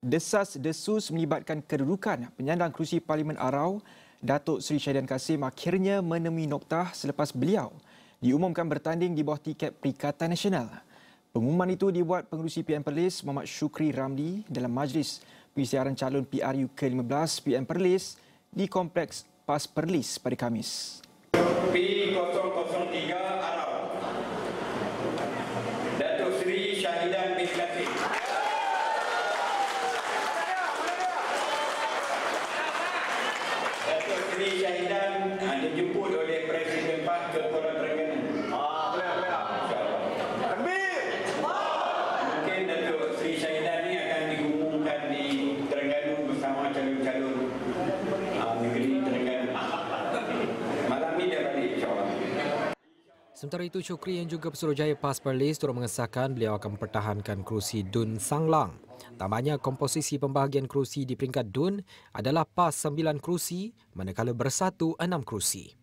Desas-desus melibatkan kedudukan penyandang kerusi Parlimen Arau, Datuk Seri Syahidan Kasim akhirnya menemui noktah selepas beliau diumumkan bertanding di bawah tiket Perikatan Nasional. Pengumuman itu dibuat pengurusi PM Perlis Muhammad Syukri Ramli dalam majlis persiaran calon PRU ke-15 PM Perlis di Kompleks PAS Perlis pada Kamis. P003 Arau Datuk Seri Syahidan bin Kasim Syahidan ah, dijemput oleh Presiden PAS ke Kuala Terengganu. Ah, boleh, boleh. Takbir! Mungkin Datuk Seri Syahidan ni akan diumumkan di Terengganu bersama calon-calon ah, negeri Terengganu. Malam ni dia balik insyaAllah. Sementara itu, Syukri yang juga Pesuruhjaya PAS Perlis turut mengesahkan beliau akan mempertahankan kerusi Dun Sanglang. Tambahnya, komposisi pembahagian kerusi di peringkat Dun adalah PAS 9 kerusi manakala bersatu 6 kerusi.